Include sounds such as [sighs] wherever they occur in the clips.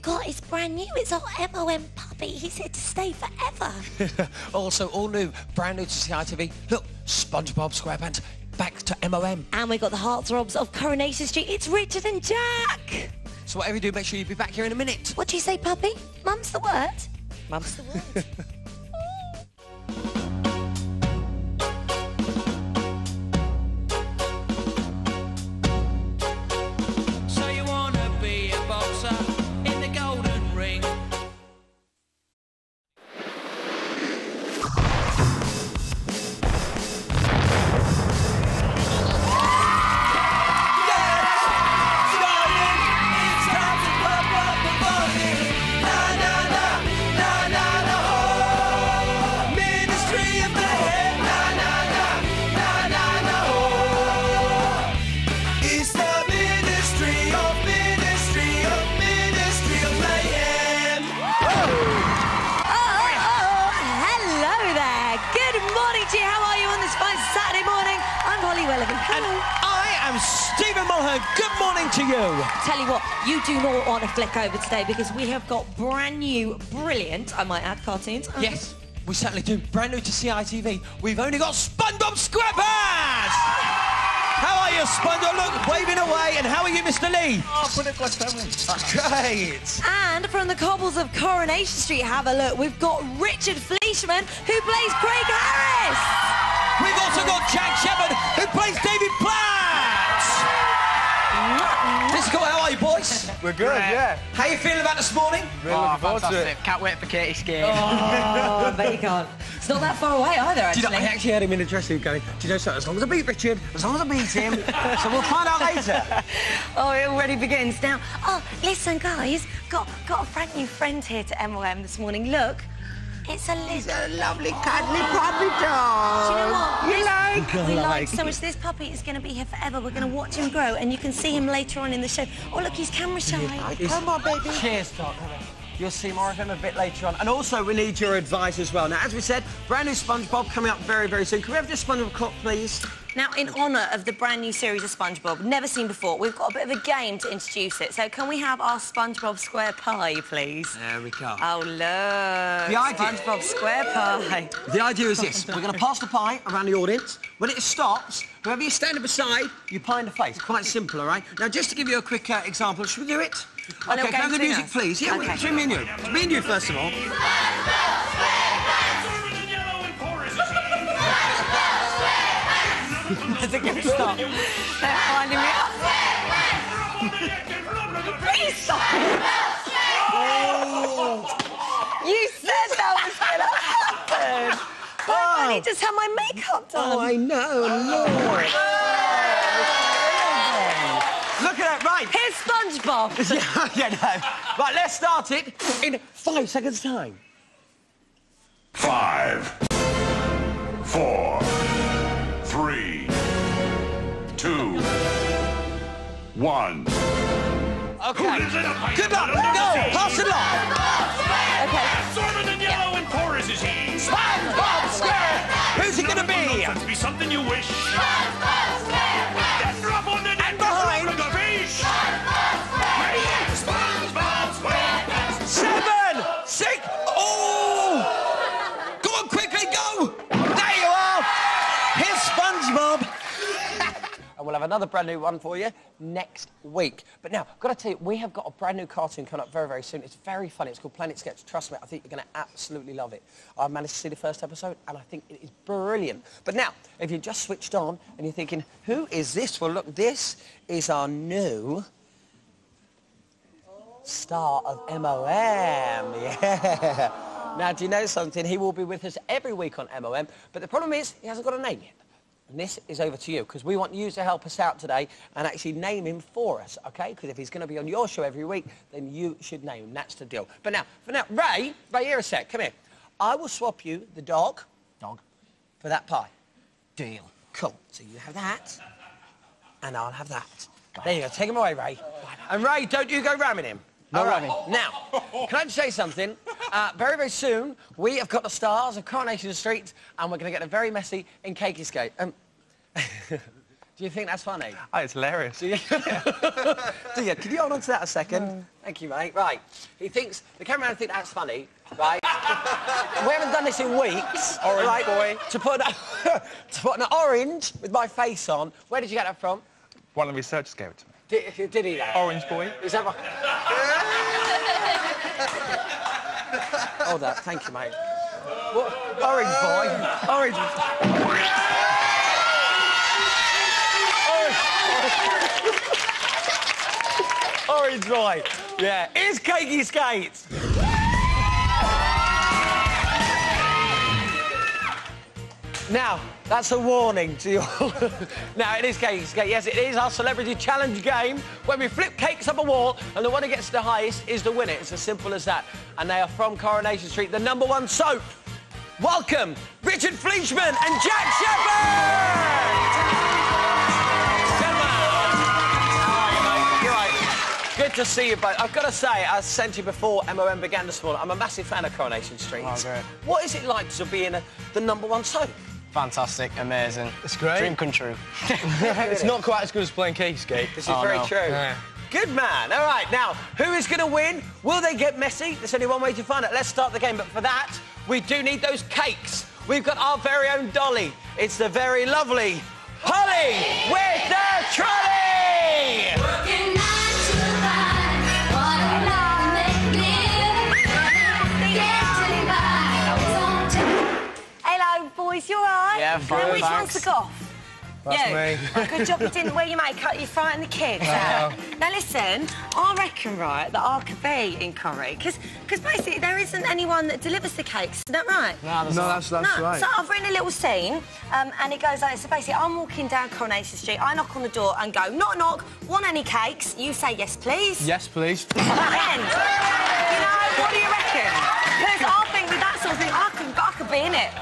forgot it's brand new. It's our MOM puppy. He's here to stay forever. [laughs] also, all new, brand new to CITV. Look, SpongeBob SquarePants back to MOM. And we got the heartthrobs of Coronation Street. It's Richard and Jack. So whatever you do, make sure you be back here in a minute. What do you say, puppy? Mum's the word. Mum's the word. [laughs] over today because we have got brand new, brilliant, I might add, cartoons. Oh. Yes, we certainly do. Brand new to CITV. We've only got SpongeBob SquarePants! How are you, SpongeBob? Look, waving away. And how are you, Mr. Lee? Oh, put it close Great. And from the cobbles of Coronation Street, have a look. We've got Richard Fleeshman, who plays Craig Harris. We've also got Jack Shepherd, who plays David Platt. We're good, yeah. How you feeling about this morning? Really Oh, looking forward to it. fantastic. Can't wait for Katie's skate. Oh, I bet you can't. It's not that far away either, Do actually. you know, I actually heard him in the dressing room going, do you know something? As long as I beat Richard, as long as I beat him, so we'll find out later. [laughs] Oh, it already begins now. Oh, listen, guys, got got a brand new friend here to MOM this morning. Look, it's a little. A lovely cuddly puppy dog. Do you know what? You like? [laughs] We like so much. This puppy is going to be here forever. We're going to watch him grow, and you can see him later on in the show. Oh, look, he's camera shy. Come on, baby. Cheers, Doc. You'll see more of him a bit later on. And also, we need your advice as well. Now, as we said, brand new SpongeBob coming up very, very soon. Can we have this SpongeBob clock, please? Now, in honour of the brand new series of SpongeBob, never seen before, we've got a bit of a game to introduce it. So, can we have our SpongeBob Square Pie, please? There we go. Oh, look. The idea- SpongeBob Square Pie. The idea is this. We're going to pass the pie around the audience. When it stops, whoever you're standing beside, you pie in the face. Quite simple, all right? Now, just to give you a quick uh, example, should we do it? Little okay, can I have the music, us? please? Yeah, Okay. between me and you. Me and you, first of all. [laughs] Is it going to stop? They're finding me out. Please stop. Oh. You said that was going to happen. I've only oh. just had my makeup done. Oh, I know, Lord. Oh. Look at that, right. Here's SpongeBob. [laughs] yeah, no. Right, let's start it in five seconds' time. Five, four, three, two, one. Okay. Good luck. Go. Pass it on. Okay. Sorted in yellow and chorus is he. SpongeBob Square. Who's it gonna be? To be something you wish. We'll have another brand new one for you next week. But now, I've got to tell you, we have got a brand new cartoon coming up very, very soon. It's very funny. It's called Planet Sketch. Trust me, I think you're going to absolutely love it. I managed to see the first episode, and I think it is brilliant. But now, if you just switched on and you're thinking, who is this? Well, look, this is our new star of MOM. [laughs] Yeah. Now, do you know something? He will be with us every week on MOM, but the problem is he hasn't got a name yet. And this is over to you, because we want you to help us out today and actually name him for us, OK? Because if he's going to be on your show every week, then you should name him. That's the deal. But now, for now, Ray, Ray, here a sec. Come here. I will swap you the dog. Dog. For that pie. Deal. Cool. So you have that, and I'll have that. There you go. Take him away, Ray. And Ray, don't you go ramming him. No All right. ramming. Now, can I just say something? Uh, very, very soon, we have got the stars of Coronation Street, and we're going to get it very messy in Cakey Skate. Um, do [laughs] Do you think that's funny? Oh, it's hilarious. Do you? [laughs] Do you? Can you hold on to that a second? Thank you, mate. Right. He thinks the cameraman think that's funny, right? [laughs] we haven't done this in weeks. Orange right? boy. To put a, to put an orange with my face on. Where did you get that from? One of the researchers gave it to me. Did, did he that? Orange boy. Is that right? Hold up. Thank you, mate. What? Orange boy. Orange. Orange. Boy. Yeah. Here's Cakey Skates. Now, that's a warning to you all. [laughs] now, it is Cake Skate. Yes, it is our celebrity challenge game where we flip cakes up a wall and the one who gets the highest is the winner. It's as simple as that. And they are from Coronation Street, the number one soap. Welcome, Richard Fleeshman and Jack Shepherd! Gentlemen. How are you, mate? You're. Good to see you both. I've got to say, I sent you before MOM began this morning. I'm a massive fan of Coronation Street. Oh, great. What is it like to be in a, the number one soap? Fantastic, amazing. It's great. Dream come true. [laughs] It's not quite as good as playing cake skate. This is Oh, very no. true. Yeah. Good man. All right, now, who is going to win? Will they get messy? There's only one way to find out. Let's start the game. But for that, we do need those cakes. We've got our very own Dolly. It's the very lovely Holly with the trolley. Hello, boys, you all right? Yeah, Now, fine, which one's thanks. the golf? That's you. me. Good job you didn't wear your makeup. You frightened the kids. Oh. Now listen, I reckon right that I could be in Corrie because basically there isn't anyone that delivers the cakes. Is that right? No, there's No, that's, that's no. right. So I've written a little scene, um, and it goes like this. So basically, I'm walking down Coronation Street. I knock on the door and go, knock, knock. Want any cakes? You say yes, please. Yes, please. [laughs] End. you know, what do you reckon? Because I think with that sort of thing, I could, I could be in it.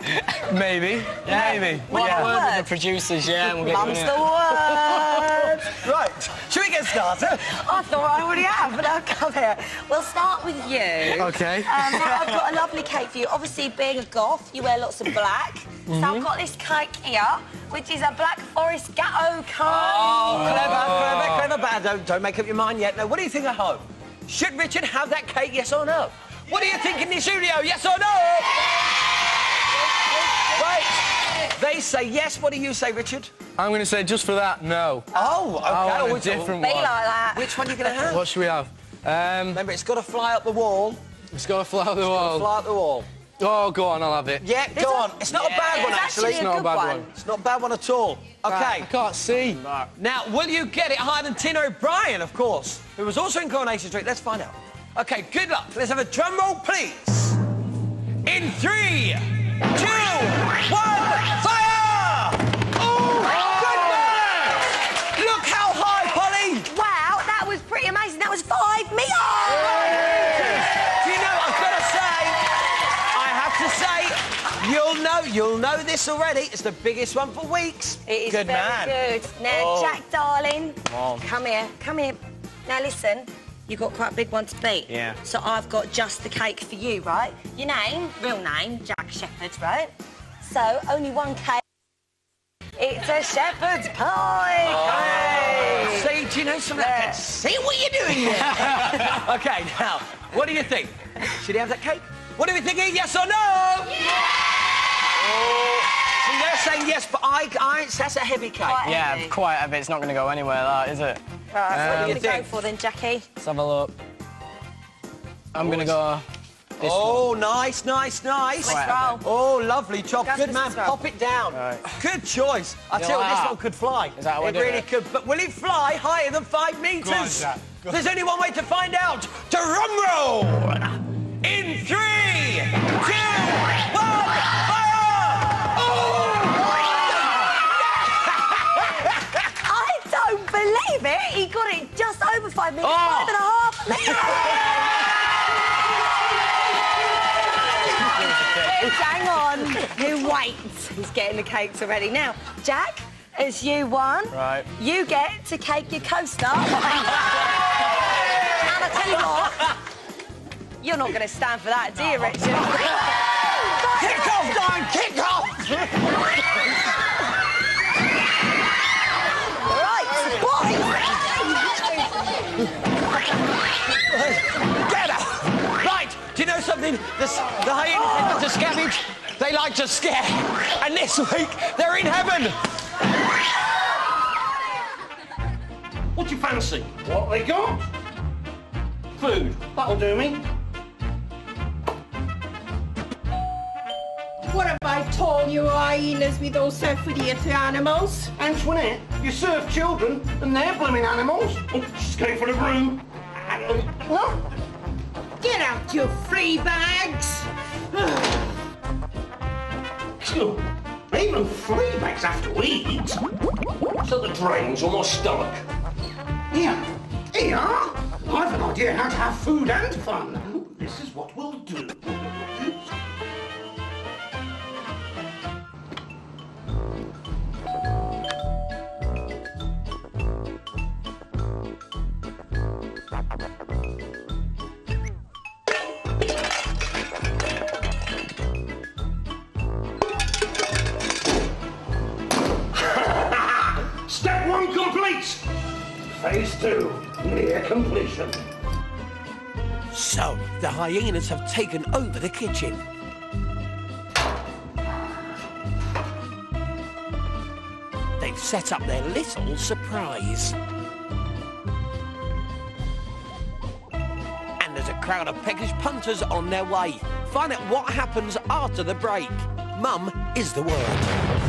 [laughs] Maybe. Maybe. What yeah, word with the producers, yeah, and we'll get Mum's the word. [laughs] Right, should we get started? I thought I already have, but now come here. We'll start with you. Okay. Um, I've got a lovely cake for you. Obviously, being a goth, you wear lots of black. So Mm-hmm. I've got this cake here, which is a Black Forest Gateau cake. Oh, clever, clever, clever. But don't, don't make up your mind yet. Now, what do you think at home? Should Richard have that cake, yes or no? What do you think in the studio, yes or no? Right. They say yes. What do you say, Richard? I'm going to say just for that, no. Oh, okay. I Oh, want a which- different Be one. like that. Which one are you going to have? What should we have? Um, Remember, it's got to fly up the wall. it's got to fly up the wall. Fly up the wall. Oh, go on, I'll have it. Yeah, go on. It's not a bad one, It's actually. actually a not a bad one. one. It's not a bad one at all. Okay. I can't see. Now, will you get it higher than Tina O'Brien, of course, who was also in Coronation Street? Let's find out. Okay, good luck. Let's have a drum roll, please. In three, two, one, fire! Oh, goodness! Look how high, Polly! Wow, that was pretty amazing. That was five metres. Do you know, I've got to say, I have to say, you'll know, you'll know this already. It's the biggest one for weeks. It is good very man. good. Now, Oh. Jack, darling, come here, come here. Now, listen, you've got quite a big one to beat. Yeah. So I've got just the cake for you, right? Your name, real name, Jack Shepherd, right? So only one cake. It's a shepherd's pie. Oh. See, do you know something? I can see what you're doing there. [laughs] okay, now, what do you think? Should he have that cake? What are we thinking? Yes or no? Oh, so they're saying yes, but I, I, that's a heavy cake. Quite Yeah, heavy. quite a bit. It's not going to go anywhere, that, is it? Right, so what are Um, you going to go for then, Jackie? Let's have a look. I'm going to go... This Oh, nice, nice, nice. Quite a. Oh, lovely chop. Go Good man. scrub. Pop it down. Right. Good choice. I You tell you, what, this one could fly. Is that how I it really it? could. But will it fly higher than five meters? Jack. Go There's only one way to find out. To Drum roll. In three, two, one, fire! Believe it. He got it just over five minutes, Oh. five and a half minutes. [laughs] Hang on. Who waits? He's getting the cakes already. Now, Jack, as you won, Right. you get to cake your coaster. [laughs] and I tell you what, you're not going to stand for that, do you, Richard? [laughs] Kick off, Don! Kick off! Get her! Right, do you know something? The, the hyenas they like to scavenge, they like to scare. And this week, they're in heaven. What do you fancy? What they got? Food. That'll do me. What have I told you, hyenas, we don't serve for the animals? Antoinette, you serve children and they're blooming animals. Oh, she's going for the room. What? [laughs] Get out, you free bags! [sighs] Ain't no free bags after we eat. So the drains on my stomach. Here, here. I've an idea how to have food and fun. This is what we'll do. Complete. Phase two, near completion. So, the hyenas have taken over the kitchen. They've set up their little surprise. And there's a crowd of peckish punters on their way. Find out what happens after the break. Mum is the word.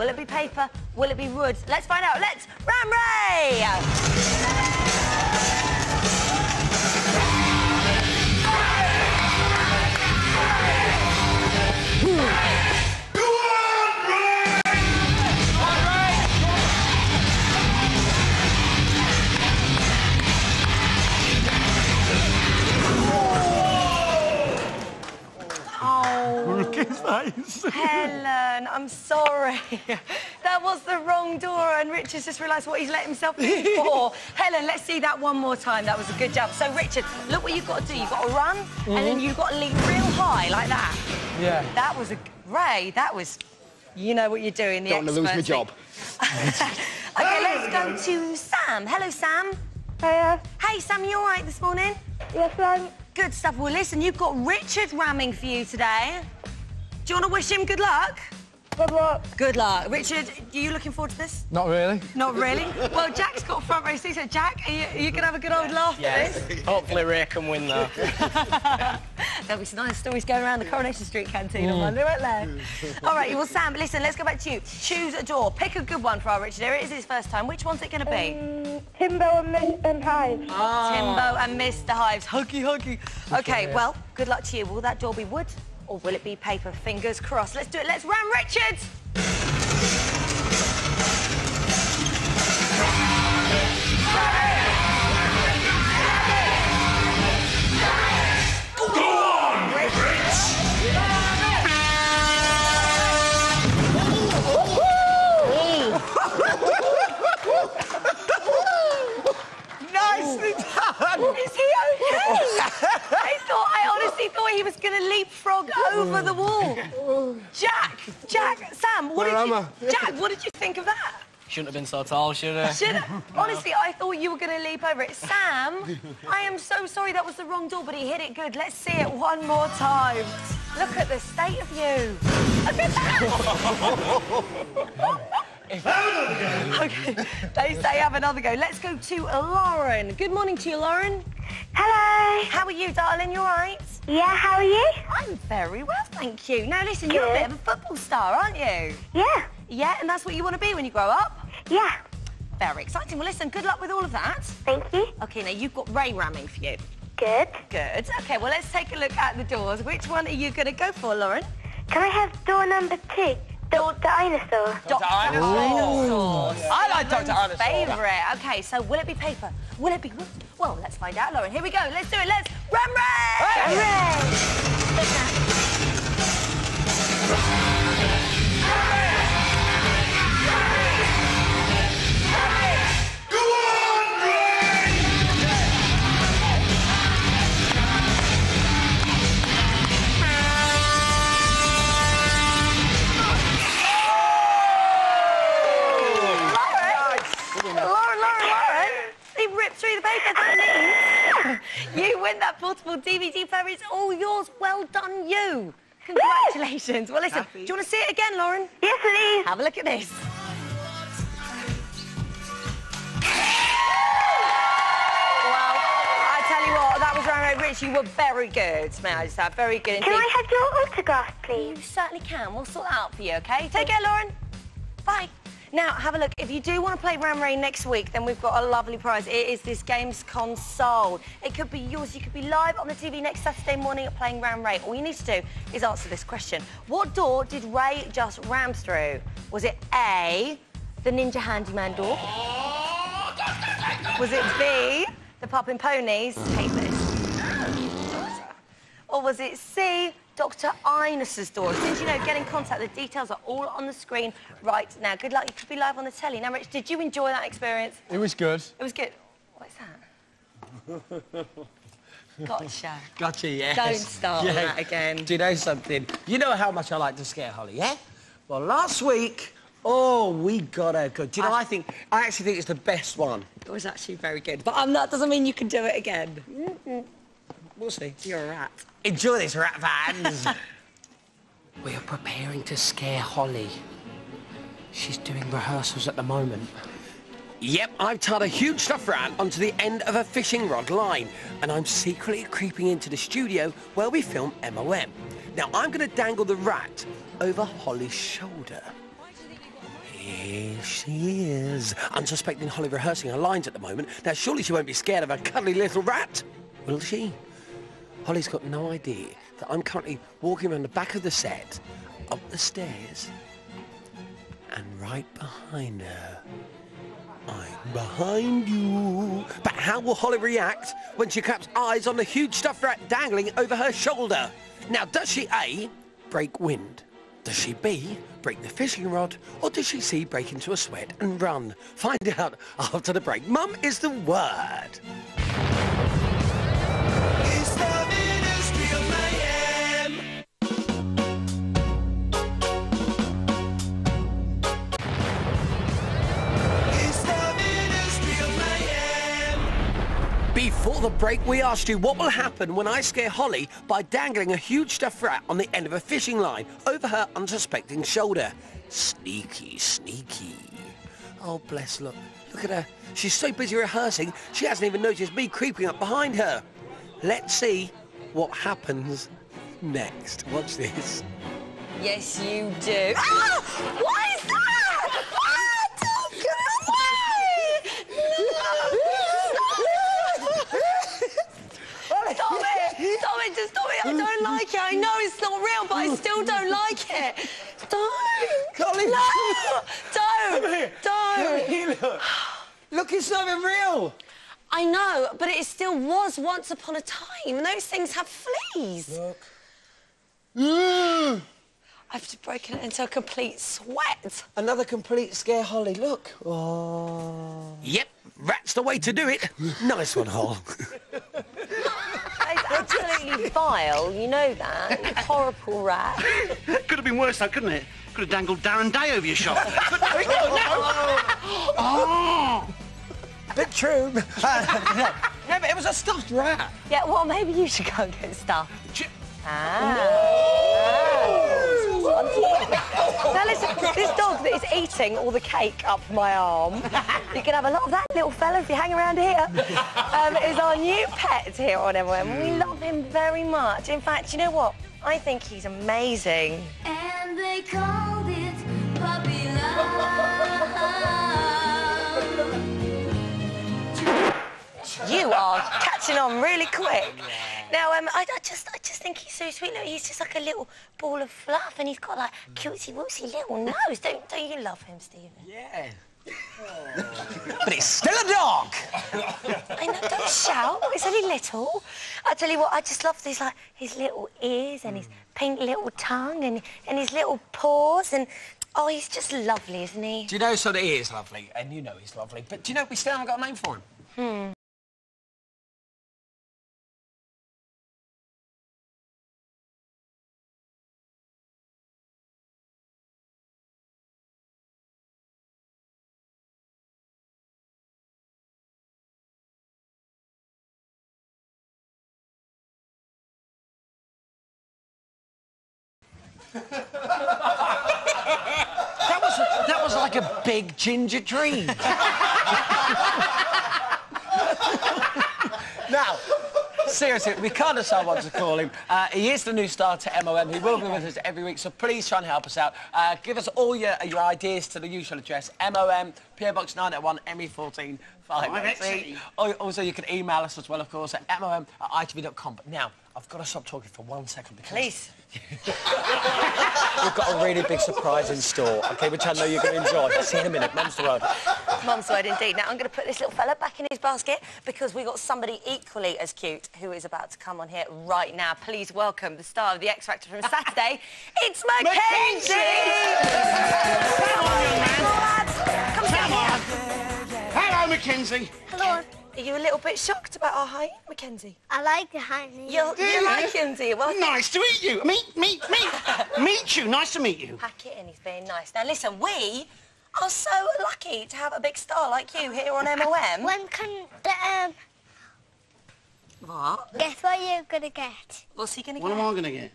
Will it be paper? Will it be wood? Let's find out. Let's Ram Ray! At. [laughs] Helen, I'm sorry. [laughs] That was the wrong door, and Richard's just realised what he's let himself in for. [laughs] Helen, let's see that one more time. That was a good job. So, Richard, look what you've got to do. You've got to run, and then mm-hmm. you've got to leap real high like that. Yeah. That was a Ray. That was, you know what you're doing. The Don't want to lose my experts. job. okay, let's go to Sam. Hello, Sam. Hiya. Hey, Sam, you all right this morning? Yes, ma'am. Good stuff. Well, listen, you've got Richard ramming for you today. Do you want to wish him good luck? Good luck. Good luck. Richard, are you looking forward to this? Not really. Not really. Well, Jack's got a front row seat, so Jack, are you, are you going to have a good old laugh at this? Hopefully Ray can win though. [laughs] There'll be some nice stories going around the Coronation Street canteen on Monday, won't there? All right, well, Sam, listen, let's go back to you. Choose a door. Pick a good one for our Richard here. It is his first time. Which one's it going to be? Um, Timbo and, Miss and Hive. Timbo and Mr. Hives. Huggy, huggy. Okay, well, good luck to you. Will that door be wood or will it be paper? Fingers crossed. Let's do it. Let's ram Richard. Go on, Rich! [laughs] [laughs] Nicely done! Is he okay? [laughs] I thought, I honestly thought he was going to leapfrog over the wall. Jack, Jack, Sam, what Where did you... am Jack, what did you think of that? Shouldn't have been so tall, should I? Should honestly, I thought you were going to leap over it. Sam, I am so sorry that was the wrong door, but he hit it good. Let's see it one more time. Look at the state of you. Look at that. [laughs] okay, they say have another go. Let's go to Lauren. Good morning to you, Lauren. Hello. How are you, darling? You all right? Yeah, how are you? I'm very well, thank you. Now, listen, you're a bit of a football star, aren't you? Yeah. Yeah, and that's what you want to be when you grow up? Yeah. Very exciting. Well, listen, good luck with all of that. Thank you. Okay, now you've got Ray ramming for you. Good. Good. Okay, well, let's take a look at the doors. Which one are you going to go for, Lauren? Can I have door number two? The, the dinosaur. Dr. Dinosaur. I like Dr. Dinosaur. Favourite. Okay, so will it be paper? Will it be wood? Well, let's find out, Lauren. Here we go. Let's do it. Let's run, run! Hooray! Go on, [laughs] you win that portable DVD player. It's all yours. Well done, you. Congratulations. well, listen, Happy. do you want to see it again, Lauren? Yes, please. Have a look at this. Rich, you were very good, may I just have, very good. Indeed. Can I have your autograph, please? You certainly can. We'll sort that out for you, OK? Take care, Lauren. Bye. Now, have a look. If you do want to play Ram Ray next week, then we've got a lovely prize. It is this game's console. It could be yours. You could be live on the TV next Saturday morning at playing Ram Ray. All you need to do is answer this question. What door did Ray just ram through? Was it A, the Ninja Handyman door? Was it B, the Poppin' Ponies? Hate this. Or was it C, Dr. Inus's door? As soon as you know, get in contact. The details are all on the screen right now. Good luck. You could be live on the telly. Now, Rich, did you enjoy that experience? It was good. It was good. What's that? [laughs] Gotcha. Gotcha, yes. Don't start Yeah. that again. Do you know something? You know how much I like to scare Holly, yeah? Well, last week, oh, we got her good. Do you know, I think, I actually think it's the best one. It was actually very good. But um, that doesn't mean you can do it again. We'll see. You're a rat. Enjoy this, rat fans. [laughs] we are preparing to scare Holly. She's doing rehearsals at the moment. Yep, I've tied a huge stuffed rat onto the end of a fishing rod line, and I'm secretly creeping into the studio where we film MOM. Now, I'm going to dangle the rat over Holly's shoulder. Here she is. Unsuspecting Holly rehearsing her lines at the moment. Now, surely she won't be scared of a cuddly little rat, will she? Holly's got no idea that I'm currently walking around the back of the set, up the stairs, and right behind her. I'm behind you. But how will Holly react when she claps eyes on the huge stuffed rat dangling over her shoulder? Now, does she A, break wind? Does she B, break the fishing rod? Or does she C, break into a sweat and run? Find out after the break. Mum is the word. Before the break, we asked you what will happen when I scare Holly by dangling a huge stuffed rat on the end of a fishing line over her unsuspecting shoulder. Sneaky, sneaky. Oh, bless, look. Look at her. She's so busy rehearsing, she hasn't even noticed me creeping up behind her. Let's see what happens next. Watch this. Yes, you do. Ah! What is that? Ah, don't get! [laughs] Stop it! Stop it! Just stop it! I don't like it. I know it's not real, but I still don't like it. Don't! Colin! No! Don't! Don't! Here, look. Look, it's not even real. I know, but it still was once upon a time. And those things have fleas. Look. Mm. [gasps] I've broken it into a complete sweat. Another complete scare, Holly. Look. Oh. Yep, that's the way to do it. nice one, Hol. It's absolutely vile, you know that. Horrible rat. [laughs] Could have been worse, though, couldn't it? Could have dangled Darren Day over your shoulder. [laughs] [laughs] Bit true. [laughs] Uh, no, but it was a stuffed rat. Yeah, well, maybe you should go and get stuff. Ah. ah. Now listen, this dog that is eating all the cake up my arm, you can have a lot of that little fella if you hang around here, um, is our new pet here on MOM. We love him very much. In fact, you know what? I think he's amazing. And they called it puppy love. You are catching on really quick. Now, um, I, I just, I just think he's so sweet. Look, he's just like a little ball of fluff, and he's got like cutesy wootsy little nose. Don't, don't you love him, Stephen? Yeah. [laughs] but it's still a dog. I know. Don't shout. It's only little. I tell you what, I just love these like his little ears and his pink little tongue and and his little paws and oh, he's just lovely, isn't he? Do you know something? He is lovely, and you know he's lovely. But do you know we still haven't got a name for him? Hmm. Big ginger tree. [laughs] now, seriously, we can't decide what to call him. Uh, he is the new star to MOM. He will be with us every week, so please try and help us out. Uh, give us all your, your ideas to the usual address, MOM, PO Box 901, ME14 5XE. Also, you can email us as well, of course, at mom at itv.com. But now, I've got to stop talking for one second because... Please. [laughs] We've got a really big surprise in store, okay, which I know you're going to enjoy. See you in a minute. Mum's the word. Mum's word indeed. Now I'm going to put this little fella back in his basket because we've got somebody equally as cute who is about to come on here right now. Please welcome the star of the X Factor from Saturday. [laughs] it's Mackenzie! Come on, young man. Lads, come sit Come on. here. Hello, Mackenzie. Hello. Are you a little bit shocked about our height, Mackenzie? I like the honey. You, you like him, do you? Well, Nice to meet you. Meet, meet, meet. [laughs] meet you. Nice to meet you. pack it in. He's being nice. Now listen, we are so lucky to have a big star like you here on MOM. When can the, um, What? guess what you're gonna get? What's he going to get? What get? am I going to get?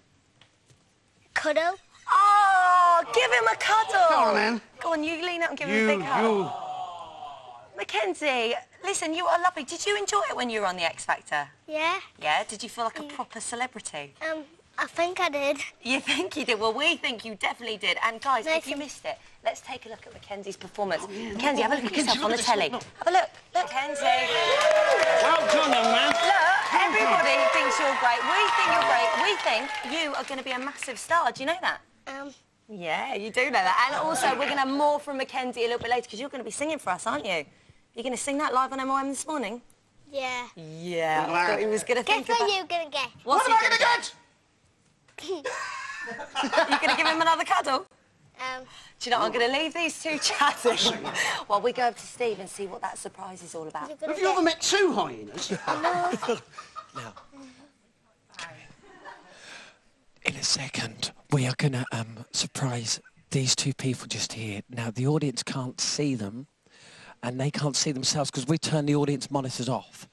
Cuddle? Oh, give him a cuddle. Go on, then. Go on, you lean out and give him a big hug. you. Mackenzie, listen, you are lovely. Did you enjoy it when you were on the X Factor? Yeah. Yeah? Did you feel like a proper celebrity? Um, I think I did. You think you did? Well, we think you definitely did. And guys, Nice if you missed it, let's take a look at Mackenzie's performance. Mackenzie, have a look at Mackenzie, yourself on the look at this, telly. look, Have a look. Look, Mackenzie. Well done, young man. Look, everybody thinks you're great. We think you're great. We think you are going to be a massive star. Do you know that? Um, Yeah, you do know that. And also, we're going to have more from Mackenzie a little bit later because you're going to be singing for us, aren't you? You're going to sing that live on MOM this morning? yeah. Yeah, I thought he was going to think Guess think what about... you're gonna get? What's What am I going to gonna get? [laughs] You're going to give him another cuddle? Um, Do you know, I'm going to leave these two chatting [laughs] while we go up to Steve and see what that surprise is all about. Have you get... ever met two hyenas? [laughs] In a second, we are going to um, surprise these two people just here. Now, the audience can't see them, and they can't see themselves because we turned the audience monitors off.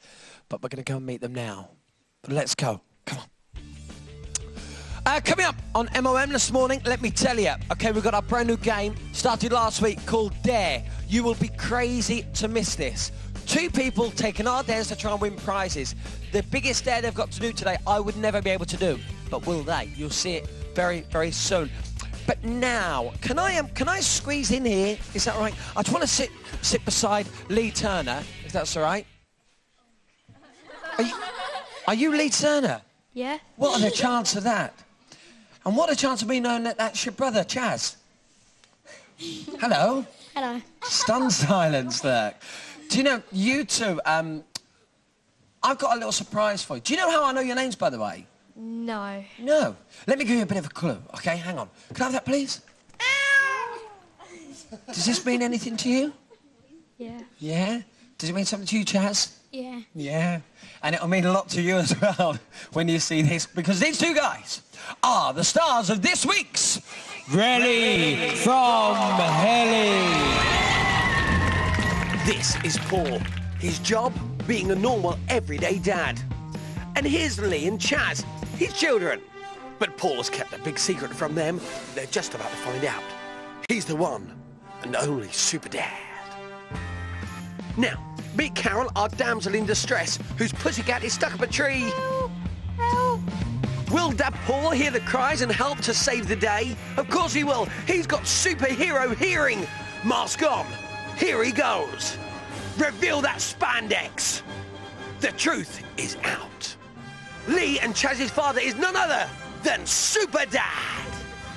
But we're going to go and meet them now. But let's go. Come on. Uh, coming up on MOM this morning, let me tell you, okay, we've got our brand new game, started last week, called Dare. You will be crazy to miss this. Two people taking our dares to try and win prizes. The biggest dare they've got to do today, I would never be able to do. But will they? You'll see it very, very soon. But now, can I um, can I squeeze in here? Is that right? I just want to sit sit beside Lee Turner, if that's all right. Are you, are you Lee Turner? Yeah. What are the chance of that? And what a chance of me knowing that that's your brother, Chaz. Hello. Hello. Stunned silence there. Do you know, you two, um, I've got a little surprise for you. Do you know how I know your names, by the way? No. No. Let me give you a bit of a clue, okay? Hang on. Can I have that, please? Does this mean anything to you? Yeah. Yeah? Does it mean something to you, Chaz? Yeah. Yeah. And it'll mean a lot to you as well [laughs] when you see this, because these two guys are the stars of this week's Rally from Helly. This is Paul. His job, being a normal, everyday dad. And here's Lee and Chaz, his children. But Paul has kept a big secret from them. They're just about to find out. He's the one and only super dad. Now, meet Carol, our damsel in distress, whose pussycat is stuck up a tree. Will Dad Paul hear the cries and help to save the day? Of course he will. He's got superhero hearing. Mask on. Here he goes. Reveal that spandex. The truth is out. Lee and Chaz's father is none other than Super Dad.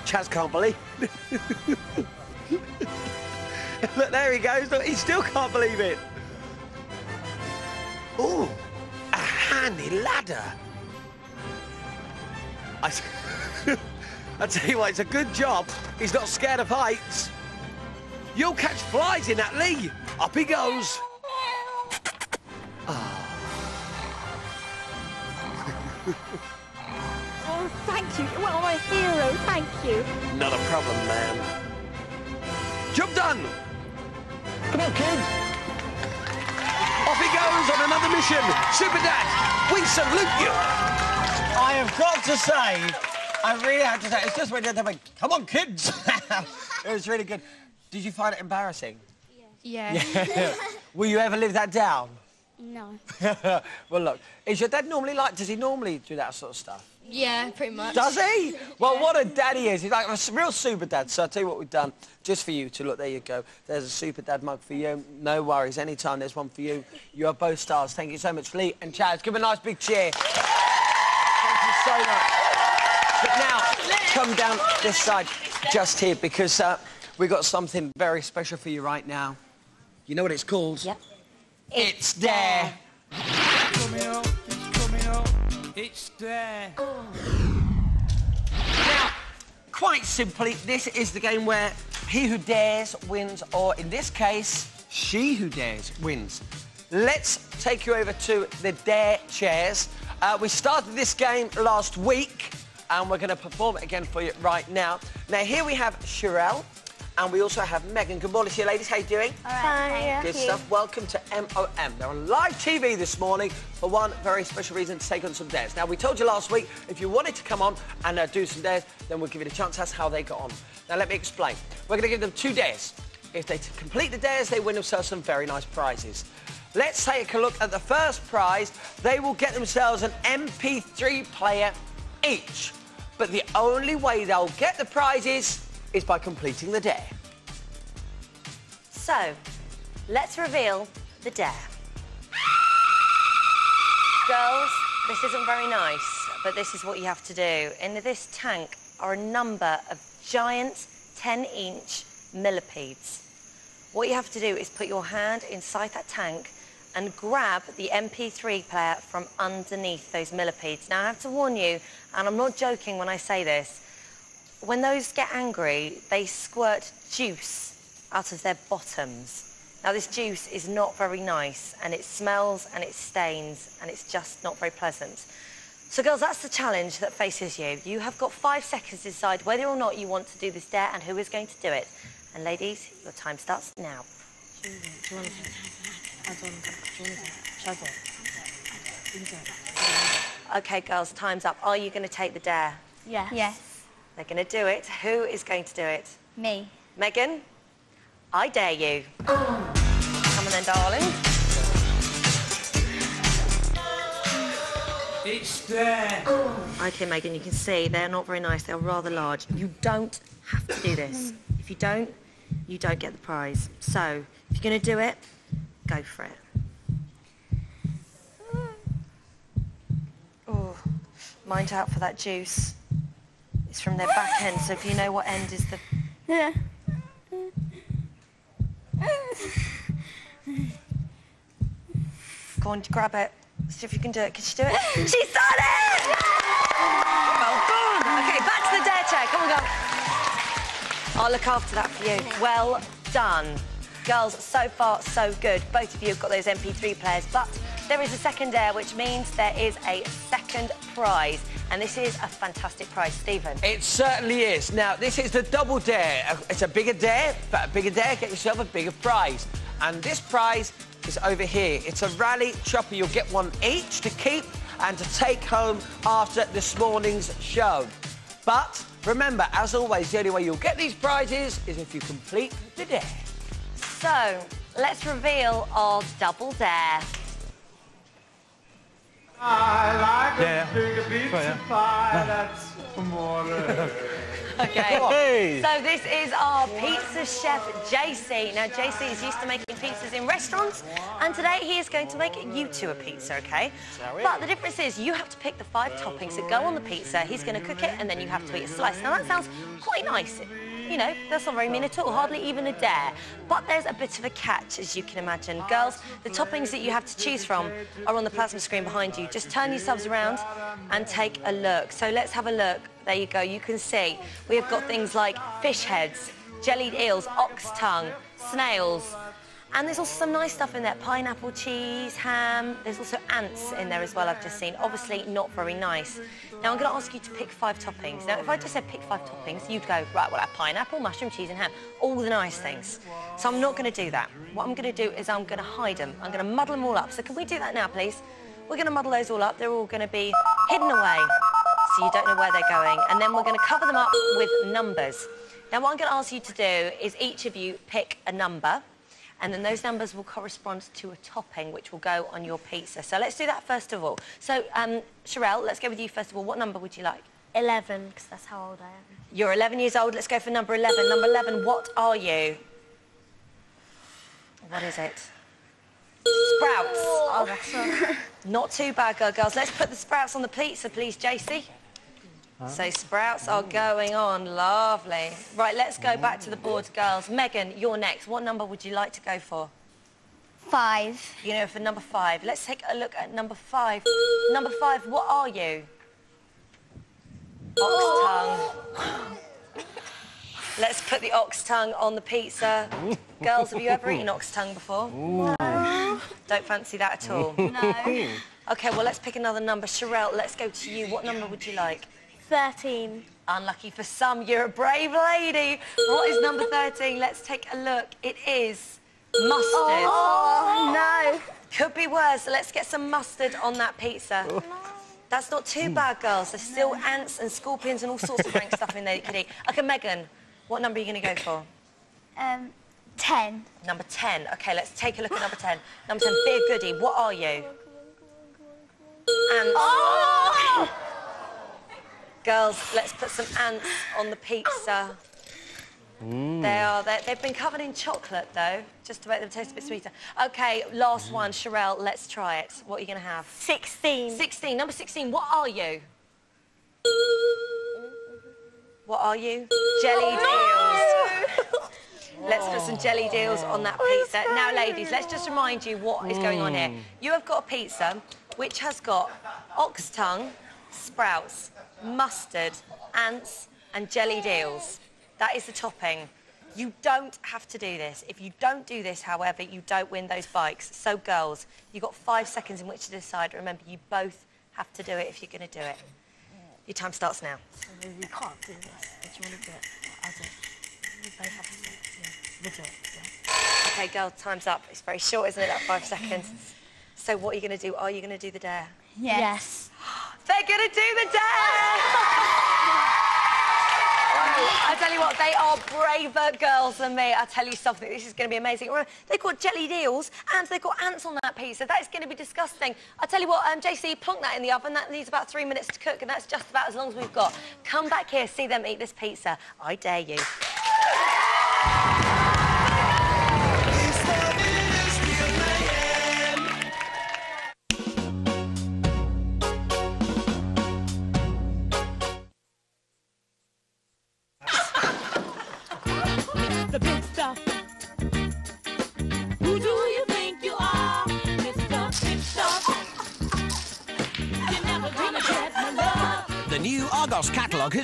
Chaz can't believe. [laughs] Look, there he goes. Look, he still can't believe it. Ooh, a handy ladder. I, [laughs] I tell you what, it's a good job. He's not scared of heights. You'll catch flies in that, Lee. Up he goes. [laughs] Oh, thank you. Well, my hero. Thank you. Not a problem, man. Job done. Come on, kid. Off he goes on another mission. Super Dad, we salute you. I have got to say, I really had to say, it's just when they're went, come on, kids. [laughs] it was really good. Did you find it embarrassing? Yeah. Yeah. [laughs] Will you ever live that down? No. [laughs] well, look, is your dad normally like, does he normally do that sort of stuff? Yeah, pretty much. Does he? [laughs] Well, what a dad he is. He's like a real super dad. So I'll tell you what we've done, just for you to look. There you go. There's a super dad mug for you. No worries. Anytime there's one for you. You are both stars. Thank you so much, Lee and Chaz. Give 'em a nice big cheer. Thank you so much. But now, come down this side, just here, because uh, we've got something very special for you right now. You know what it's called? Yep. It's up, it's there. Quite simply, this is the game where he who dares wins, or in this case, she who dares wins. Let's take you over to the Dare chairs. Uh, we started this game last week, and we're going to perform it again for you right now. Now, here we have Sherelle, and we also have Megan. Good morning to you, ladies. How you doing? Fine, Good stuff. Welcome to MOM. They're on live TV this morning for one very special reason to take on some dares. Now, we told you last week if you wanted to come on and uh, do some dares, then we'll give you the chance. That's how they got on. Now, let me explain. We're going to give them two dares. If they complete the dares, they win themselves some very nice prizes. Let's take a look at the first prize. They will get themselves an MP3 player each. But the only way they'll get the prizes is by completing the dare. So, let's reveal the dare. Girls, this isn't very nice, but this is what you have to do. In this tank are a number of giant 10-inch millipedes. What you have to do is put your hand inside that tank and grab the MP3 player from underneath those millipedes. Now, I have to warn you, and I'm not joking when I say this, when those get angry, they squirt juice out of their bottoms. Now, this juice is not very nice, and it smells and it stains, and it's just not very pleasant. So, girls, that's the challenge that faces you. You have got five seconds to decide whether or not you want to do this dare and who is going to do it. And, ladies, your time starts now. Okay, girls, time's up. Are you going to take the dare? Yes. Yes. They're going to do it. Who is going to do it? Me. Megan, I dare you. Come on then, darling. It's there. Okay, Megan, you can see they're not very nice. They're rather large. You don't have to do this. If you don't, you don't get the prize. So, if you're going to do it, go for it. Oh, mind out for that juice. It's from their back end, so if you know what end is the... Yeah. Go on, grab it. See if you can do it. Can she do it? [laughs] She's done it! Oh, well done. Okay, back to the dare chair. Come on, go. I'll look after that for you. Well done. Girls, so far, so good. Both of you have got those MP3 players, but there is a second dare, which means there is a second prize. And this is a fantastic prize. Stephen. It certainly is. Now, this is the double dare. It's a bigger dare, but a bigger dare, get yourself a bigger prize. And this prize is over here. It's a Raleigh Chopper. You'll get one each to keep and to take home after this morning's show. But remember, as always, the only way you'll get these prizes is if you complete the dare. So, let's reveal our double dare. I like Yeah. a big pizza pie, that's more. Okay. Hey. So this is our pizza chef, JC. Now, JC is used to making pizzas in restaurants, and today he is going to make you two a pizza, okay? But the difference is you have to pick the five toppings that go on the pizza. He's going to cook it, and then you have to eat a slice. Now, that sounds quite nice. You know, that's not very mean at all, hardly even a dare. But there's a bit of a catch, as you can imagine. Girls, the toppings that you have to choose from are on the plasma screen behind you. Just turn yourselves around and take a look. So let's have a look. There you go. You can see we have got things like fish heads, jellied eels, ox tongue, snails, and there's also some nice stuff in there. Pineapple cheese, ham. There's also ants in there as well, I've just seen. Obviously not very nice. Now I'm going to ask you to pick five toppings. Now if I just said pick five toppings, you'd go, right, well, I have pineapple, mushroom, cheese and ham. All the nice things. So I'm not going to do that. What I'm going to do is I'm going to hide them. I'm going to muddle them all up. So can we do that now, please? We're going to muddle those all up. They're all going to be hidden away. so you don't know where they're going. And then we're going to cover them up with numbers. Now, what I'm going to ask you to do is each of you pick a number, and then those numbers will correspond to a topping which will go on your pizza. So let's do that first of all. So, um, Sherelle, let's go with you first of all. What number would you like? 11, because that's how old I am. You're 11 years old. Let's go for number 11. Number 11, what are you? What is it? Sprouts. Oh, that's. [laughs] Not too bad, girl, girls. Let's put the sprouts on the pizza, please, JC. So sprouts are oh. going on. Lovely. Right, let's go back to the oh. board, girls. Megan, you're next. What number would you like to go for? Five. You know, for number five. Let's take a look at number five. Number five, what are you? Ox oh. tongue. Let's put the ox tongue on the pizza. Girls, have you ever eaten ox tongue before? No. Don't fancy that at all? [laughs] No. Okay, well, let's pick another number. Sherelle, let's go to you. What number would you like? 13. Unlucky for some, you're a brave lady. What is number 13? Let's take a look. It is mustard. Oh, no. Could be worse. So let's get some mustard on that pizza. That's not too bad, girls. There's still ants and scorpions and all sorts of rank stuff in there you could eat. Okay, Megan, what number are you going to go for? Um, 10. Number 10. Okay, let's take a look at number 10. Number 10, be a goodie. What are you? Ants. Oh! Girls, let's put some ants on the pizza. They are. They're, they've been covered in chocolate, though, just to make them taste a bit sweeter. Okay, last mm. one. Sherelle, let's try it. What are you going to have? 16. 16. Number 16, what are you? What are you? Jelly oh, deals. [laughs] Let's put some jellied eels on that oh, pizza. Now, ladies, let's just remind you what is going on here. Mm. You have got a pizza which has got ox tongue, sprouts, mustard, ants, and jellied eels. That is the topping. You don't have to do this. If you don't do this, however, you don't win those bikes. So, girls, you've got five seconds in which to decide. Remember, you both have to do it if you're going to do it. Your time starts now. We can't do this, but you want to do it as a... We both have to do it. Yeah, we'll do it. Yeah. Okay, girl, time's up. It's very short, isn't it, that five seconds? So what are you going to do? Are you going to do the dare? Yes. They're going to do the dare! I tell you what, they are braver girls than me. I tell you something, this is going to be amazing. They've got jellied eels and they've got ants on that pizza. That is going to be disgusting. I tell you what, um, JC, plonk that in the oven. That needs about three minutes to cook, and that's just about as long as we've got. Come back here, see them eat this pizza. I dare you.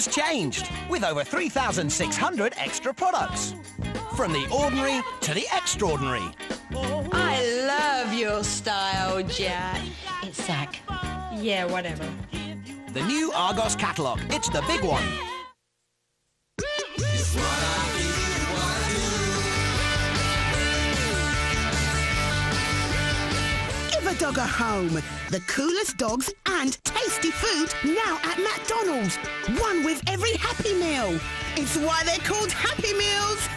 Has changed, with over 3,600 extra products. From the ordinary to the extraordinary. I love your style, Jack. It's Zach. Yeah, whatever. The new Argos catalogue. It's the big one. A dog a home. The coolest dogs and tasty food now at McDonald's. One with every Happy Meal. It's why they're called Happy Meals.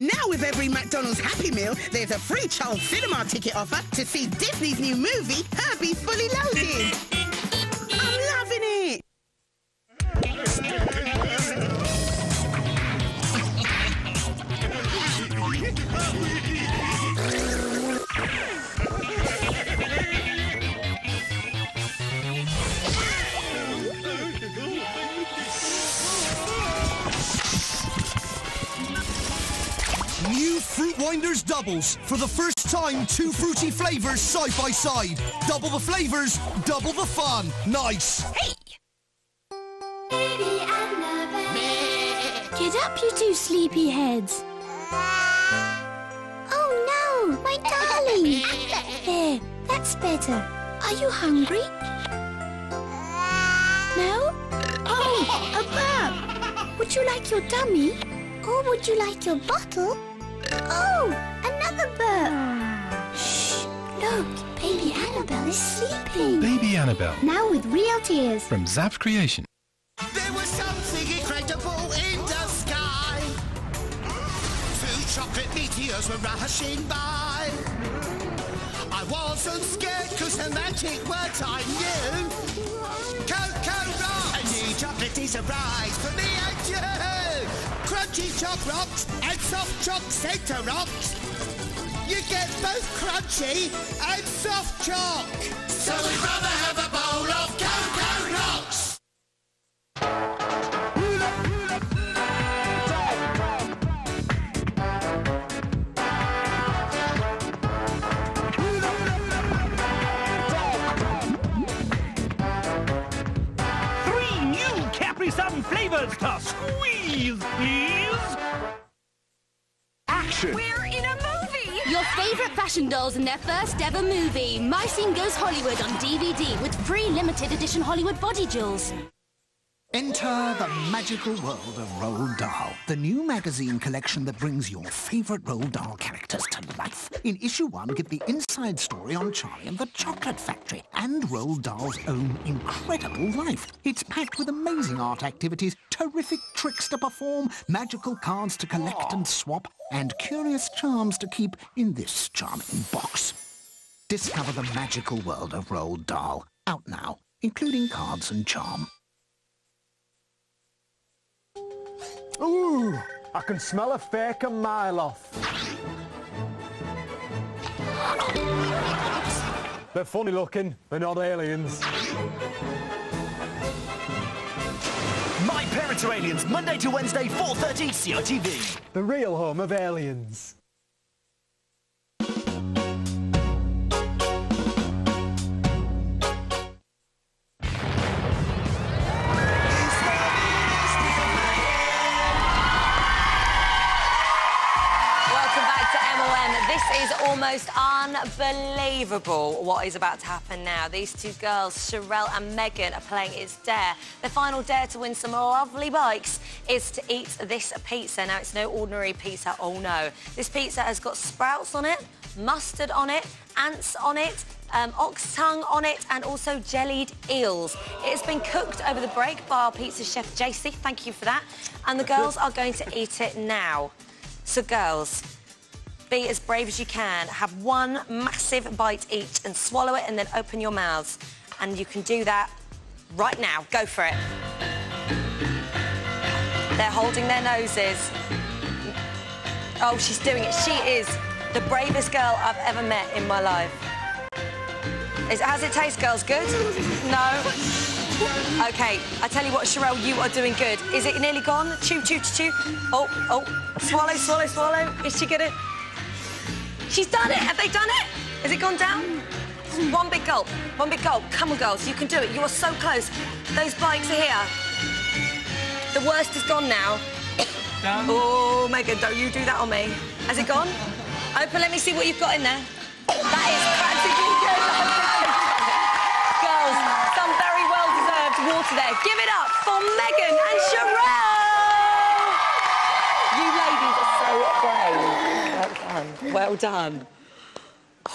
Now with every McDonald's Happy Meal, there's a free child cinema ticket offer to see Disney's new movie, Herbie Fully Loaded. New doubles. For the first time, two fruity flavors side by side. Double the flavors, double the fun. Nice. Hey! Get up, you two sleepy heads. Oh no, my darling. there, that's better. Are you hungry? No? Oh, a burp. Would you like your dummy? Or would you like your bottle? Oh, another burp. Shh, look, Baby Annabelle is sleeping. Baby Annabelle Now with real tears. from Zapf Creation. There was something incredible in the sky. Two chocolate meteors were rushing by. I wasn't scared because the magic words I knew. Crunchy choc rocks and soft choc centre rocks. You get both crunchy and soft choc. So we'd rather have a bowl of cocoa dolls in their first ever movie. My Scene Goes Hollywood on DVD with free limited edition Hollywood body jewels. Enter the magical world of Roald Dahl, the new magazine collection that brings your favorite Roald Dahl characters to life. In issue one, get the inside story on Charlie and the Chocolate Factory and Roald Dahl's own incredible life. It's packed with amazing art activities, terrific tricks to perform, magical cards to collect and swap, and curious charms to keep in this charming box. Discover the magical world of Roald Dahl, out now, including cards and charm. Ooh, I can smell a fake a mile off. They're funny looking, they're not aliens. My Parents Are Aliens, Monday to Wednesday, 4.30 CITV. The real home of aliens. This is almost unbelievable what is about to happen now. These two girls, Sherelle and Megan, are playing It's Dare. Their final dare to win some lovely bikes is to eat this pizza. Now, it's no ordinary pizza, oh no. This pizza has got sprouts on it, mustard on it, ants on it, um, ox tongue on it and also jellied eels. It has been cooked over the break by our pizza chef JC. Thank you for that. And the girls are going to eat it now. So girls, be as brave as you can. Have one massive bite each and swallow it and then open your mouths. And you can do that right now. Go for it. They're holding their noses. Oh, she's doing it. She is the bravest girl I've ever met in my life. Is, how's it taste, girls? Good? No? Okay, I tell you what, Sherelle, you are doing good. Is it nearly gone? Chew, chew, chew, chew. Oh, oh, swallow, swallow, swallow. Is she gonna... She's done it. Have they done it? Has it gone down? One big gulp. One big gulp. Come on, girls. You can do it. You are so close. Those bikes are here. The worst is gone now. Done. Oh, Megan, don't you do that on me. Has it gone? Open, let me see what you've got in there. That is practically good. Girls, some very well-deserved water there. Give it up for Megan and Sherelle. You ladies are so brave. Well done.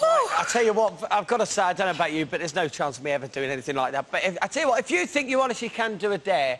I tell you what, I've got to say, I don't know about you, but there's no chance of me ever doing anything like that. But if, I tell you what, if you think you honestly can do a dare,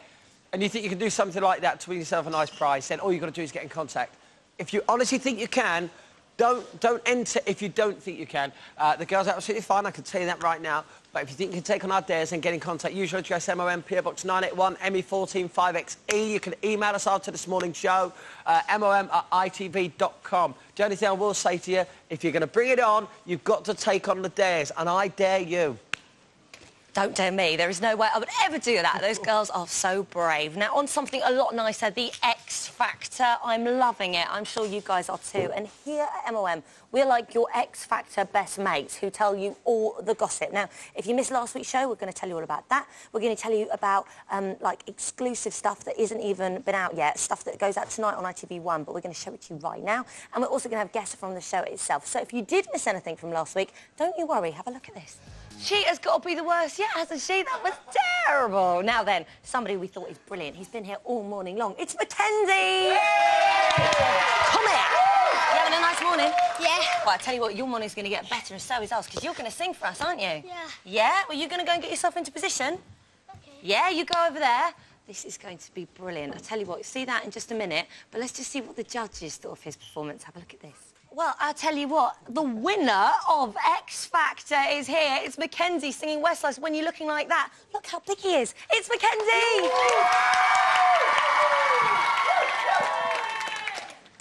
and you think you can do something like that to win yourself a nice prize, then all you've got to do is get in contact. If you honestly think you can, don't, don't enter if you don't think you can. Uh, the girls are absolutely fine, I can tell you that right now. But if you think you can take on our dares, then get in contact. Usual address, MOM, PO Box 981, ME14 5XE. E. You can email us after this morning's show, uh, mom at itv.com. The only thing I will say to you, if you're going to bring it on, you've got to take on the dares, and I dare you. Don't dare me. There is no way I would ever do that. Those girls are so brave. Now, on something a lot nicer, the X Factor. I'm loving it. I'm sure you guys are too. And here at MOM, we're like your X Factor best mates who tell you all the gossip. Now, if you missed last week's show, we're going to tell you all about that. We're going to tell you about, um, like, exclusive stuff that isn't even been out yet, stuff that goes out tonight on ITV1, but we're going to show it to you right now. And we're also going to have guests from the show itself. So if you did miss anything from last week, don't you worry. Have a look at this. She has got to be the worst yet, hasn't she? That was terrible. Now then, somebody we thought is brilliant. He's been here all morning long. It's Mackenzie! Come here! You having a nice morning? Yeah. Well, I tell you what, your morning's going to get better, and so is ours, because you're going to sing for us, aren't you? Yeah. Yeah? Well, you're going to go and get yourself into position? Okay. Yeah, you go over there. This is going to be brilliant. I'll tell you what, you'll see that in just a minute, but let's just see what the judges thought of his performance. Have a look at this. Well, I'll tell you what, the winner of X Factor is here. It's Mackenzie singing Westlife. When you're looking like that, look how big he is. It's Mackenzie!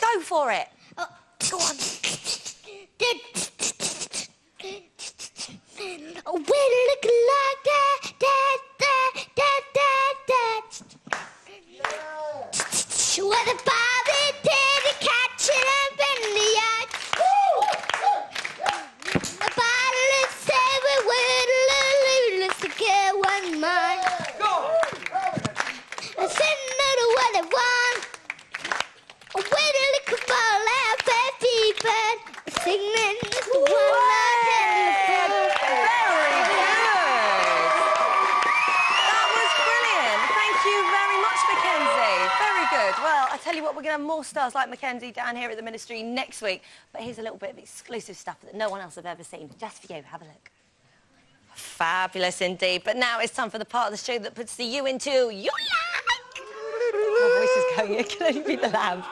Go for it. Oh, go on. We look like that, that, that, With a bobby pin, catching up in the yard. A bottle of seven with let's get one more. I said no to what I want. A little little ball out for people. Singing More stars like Mackenzie down here at the Ministry next week. But here's a little bit of exclusive stuff that no one else have ever seen. Just for you. Have a look. Fabulous indeed. But now it's time for the part of the show that puts the you into you like. [laughs] My voice is going. [laughs] It can only be the lamb.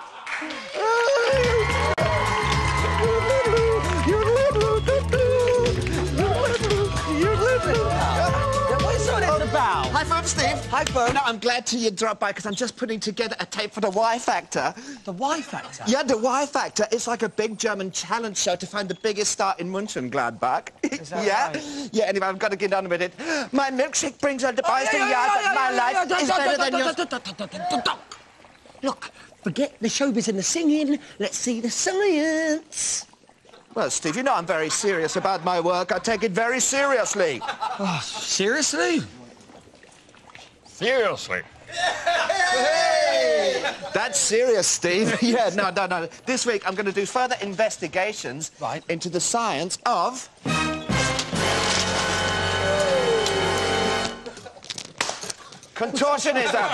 Hi, Fern. I'm glad to you dropped by because I'm just putting together a tape for the Y Factor. The Y Factor? Yeah, the Y Factor. It's like a big German challenge show to find the biggest star in Mönchengladbach. that [laughs] yeah? right? Yeah, anyway, I've got to get on with it. My milkshake brings out the Oh, best in my life is better than yours. Look, forget the showbiz and the singing. Let's see the science. Well, Steve, you know I'm very serious about my work. I take it very seriously. Oh, seriously? Seriously? That's serious, Steve. [laughs] yeah, no, no, no. This week I'm going to do further investigations right. into the science of... Contortionism.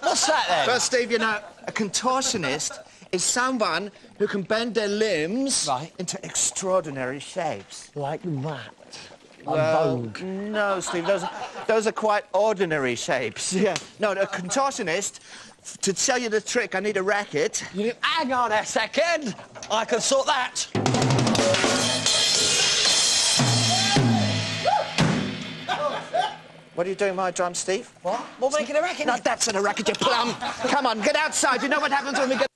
What's that then? Well, Steve, you know, a contortionist is someone who can bend their limbs right. into extraordinary shapes. Like that. Well, Vogue. no, Steve, those, those are quite ordinary shapes. [laughs] Yeah. No, a contortionist, to tell you the trick, I need a racket. Hang on a second. I can sort that. What are you doing with my drum, Steve? What? What, making a racket? No, that's not a racket, you plum. Come on, get outside. You know what happens when we get...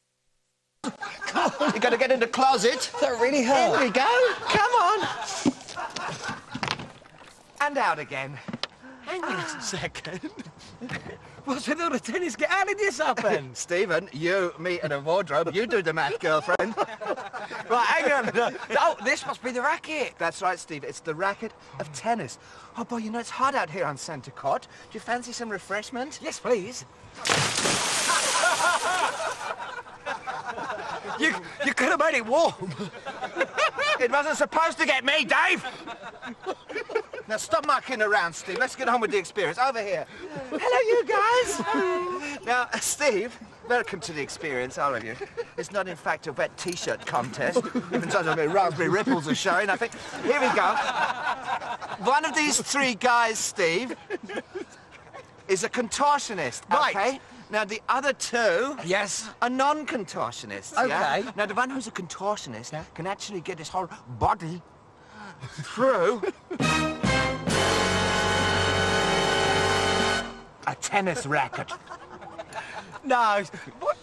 Come [laughs] on. you got to get in the closet. That really hurt. Here we go. Come on. And out again. Hang on a ah. second. [laughs] What's with all the tennis? Get how did this happen? [laughs] Stephen, you, me, and a wardrobe. You do the math, girlfriend. [laughs] right, hang on. Oh, this must be the racket. That's right, Steve. It's the racket of tennis. Oh, boy, you know, it's hot out here on Centre Court. Do you fancy some refreshment? Yes, please. you, you could have made it warm. it wasn't supposed to get me, Dave. Now, stop mucking around, Steve. Let's get on with the experience. Over here. Hello, you guys. now, Steve, welcome to the experience, all of you. It's not, in fact, a wet T-shirt contest. Even though the raspberry ripples are showing, I think. Here we go. One of these three guys, Steve, is a contortionist, Right. okay? Now, the other two... Yes. Are non-contortionists, yeah? Okay. Now, the one who's a contortionist can actually get his whole body through... a tennis racket. No. What?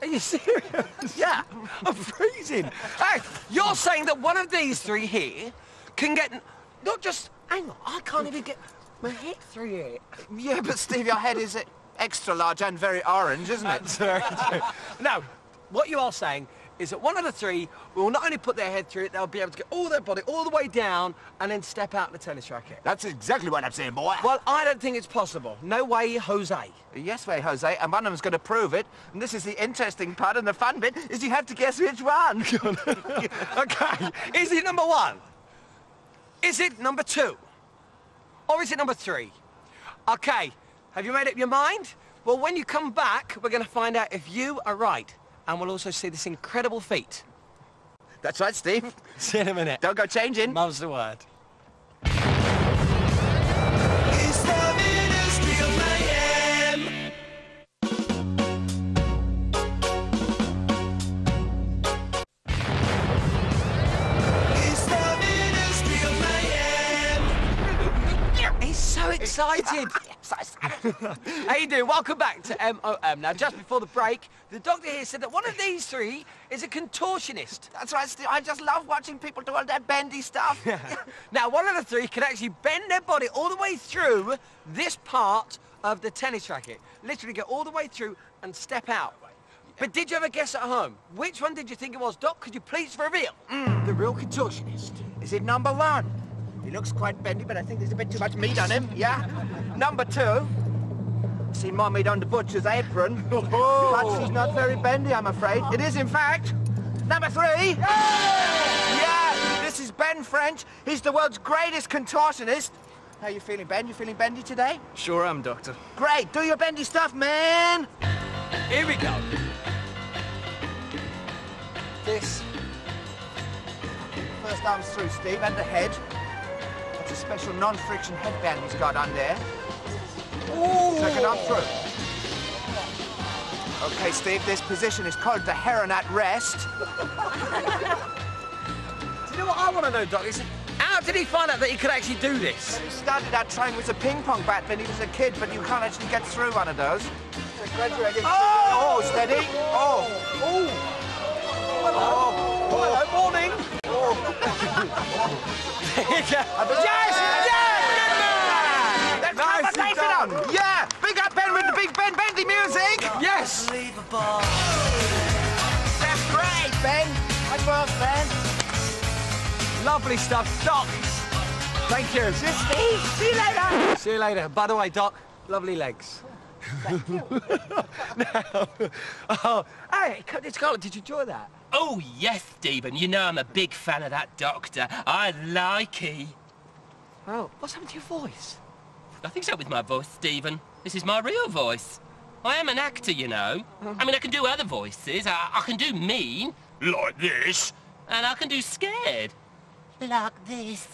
Are you serious? Yeah. I'm freezing. Hey, you're saying that one of these three here can get... Not just... Hang on, I can't even get my head through it. Yeah, but Steve, your head is extra large and very orange, isn't it? That's very true. No, what you are saying is that one of the three will not only put their head through it, they'll be able to get all their body all the way down and then step out of the tennis racket. That's exactly what I'm saying, boy. Well, I don't think it's possible. No way, Jose. Yes way, Jose, and one of them's going to prove it. And this is the interesting part, and the fun bit is you have to guess which one. [laughs] okay, is it number one? Is it number two? Or is it number three? Okay, have you made up your mind? Well, when you come back, we're going to find out if you are right. And we'll also see this incredible feat. That's right, Steve. [laughs] See you in a minute. Don't go changing. Mum's the word. It's the Ministry of Mayhem. It's the Ministry of Mayhem. He's so excited. How you doing? Welcome back to MOM. Now, just before the break, the doctor here said that one of these three is a contortionist. That's right, Steve. I just love watching people do all that bendy stuff. [laughs] now, one of the three can actually bend their body all the way through this part of the tennis racket. Literally go all the way through and step out. But did you ever guess at home? Which one did you think it was? Doc, could you please reveal? Mm, the real contortionist. Is it number one? He looks quite bendy, but I think there's a bit too much meat on him. Yeah. Number two. Seen more meat on the butcher's apron. [laughs] Oh. but she's not very bendy, I'm afraid. It is, in fact. Number three. Yeah. This is Ben French. He's the world's greatest contortionist. How you feeling, Ben? You feeling bendy today? Sure am, Doctor. Great. Do your bendy stuff, man. Here we go. This. First arm's through, Steve, and the head. That's a special non-friction headband he's got on there. Second arm through. Okay, Steve, this position is called the heron at rest. [laughs] Do you know what I want to know, Doc? Is how did he find out that he could actually do this? He started out trying with a ping pong bat when he was a kid, but you can't actually get through one of those. So he graduated. Oh! oh steady. Oh! Oh! Oh! Lovely stuff, Doc. Thank you. See you, Steve. See you later. See you later. By the way, Doc, lovely legs. Thank you. [laughs] now, oh, hey, Scarlett, did you enjoy that? Oh, yes, Stephen. You know I'm a big fan of that doctor. I like he. Oh, what's happened to your voice? Nothing's up with my voice, Stephen. This is my real voice. I am an actor, you know. Oh. I mean, I can do other voices. I, I can do mean, like this, and I can do scared, like this.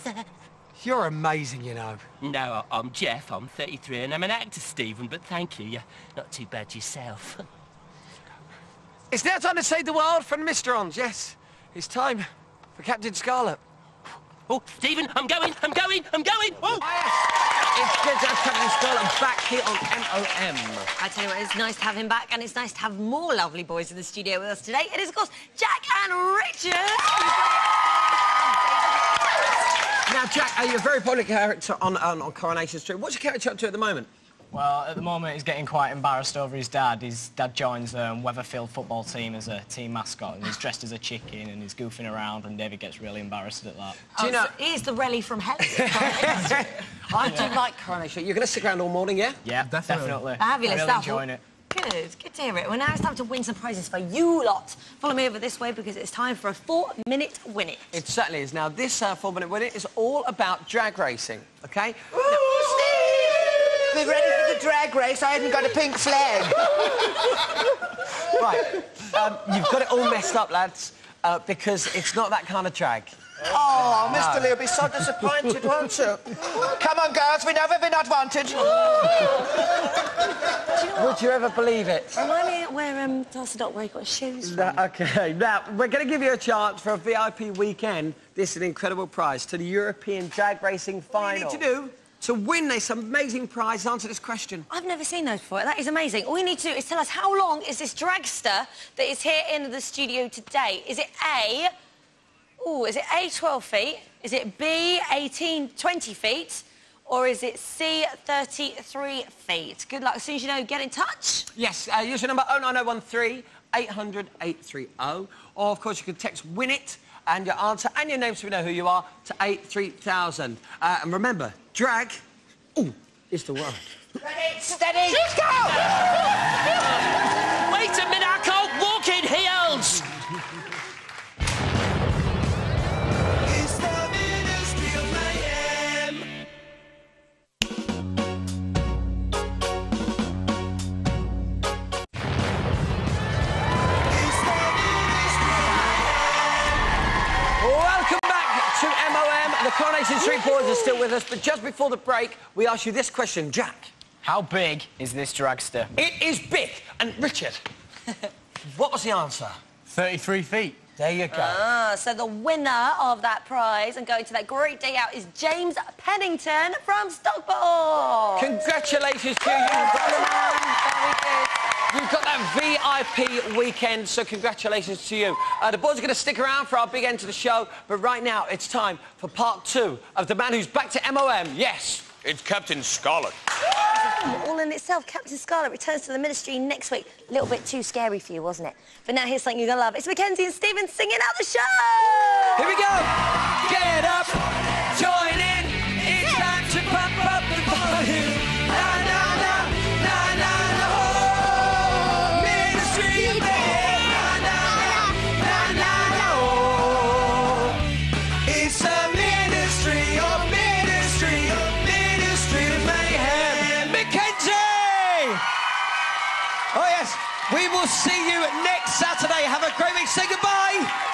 You're amazing, you know. No, I- I'm Jeff. I'm 33, and I'm an actor, Stephen. But thank you. You're not too bad yourself. [laughs] It's now time to save the world from Mysterons. Yes, it's time for Captain Scarlet. Oh, Stephen, I'm going. I'm going. I'm going. Oh. oh it's good to have Captain Scarlet back here on MOM. I tell you what, it's nice to have him back, and it's nice to have more lovely boys in the studio with us today. It is, of course, Jack and Richard. Now, Jack, are you a very popular character on, on, on Coronation Street? What's your character up to at the moment? Well, at the moment he's getting quite embarrassed over his dad. His dad joins the um, Weatherfield football team as a team mascot and he's dressed as a chicken and he's goofing around and David gets really embarrassed at that. Do you know? He's the Relly from hell. [laughs] I do like Coronation. Street. You're going to stick around all morning, yeah? Yeah, definitely. Fabulous I really stuff. enjoying it. Good, good to hear it. Well, now it's time to win some prizes for you lot. Follow me over this way because it's time for a four-minute win it. It certainly is. Now, this uh, four-minute win it is all about drag racing, OK? Be ready for the drag race. I hadn't got a pink flag. Right, um, you've got it all messed up, lads, uh, because it's not that kind of drag. Oh, Mr. No. Lee will be so disappointed, won't you? Come on, girls, we know we're not wanted. Would you ever believe it? Remind me where um, Darcy Doc where he got his shoes from. No, okay, now, we're going to give you a chance for a VIP weekend. This is an incredible prize to the European Drag Racing Final. What you need to do to win this amazing prize, answer this question. I've never seen those before. That is amazing. All you need to do is tell us how long is this dragster that is here in the studio today? Is it A, ooh, is it A, 12 feet? Is it B, 18, 20 feet? Or is it C, 33 feet? Good luck. As soon as you know, get in touch. Yes, uh, use your number 09013 800 830. Or, of course, you can text WIN IT and your answer and your name so we know who you are to 83000. Uh, and remember, drag ooh, is the word. Ready, steady, go! Wait a minute, I can't walk are still with us, but just before the break, we asked you this question, Jack. How big is this dragster? It is big. And Richard, [laughs] what was the answer? 33 feet. There you go. Ah, so the winner of that prize and going to that great day out is James Pennington from Stockport. Congratulations to you. You've got, you've got that VIP weekend, so congratulations to you. Uh, the boys are going to stick around for our big end to the show, but right now it's time for part two of the man who's back to MOM. Yes, it's Captain Scarlet. All in itself, Captain Scarlet returns to the ministry next week. A little bit too scary for you, wasn't it? But now here's something you're going to love. It's Mackenzie and Stephen singing out the show! Here we go. Get up, join in. Saturday. Have a great week. Say goodbye.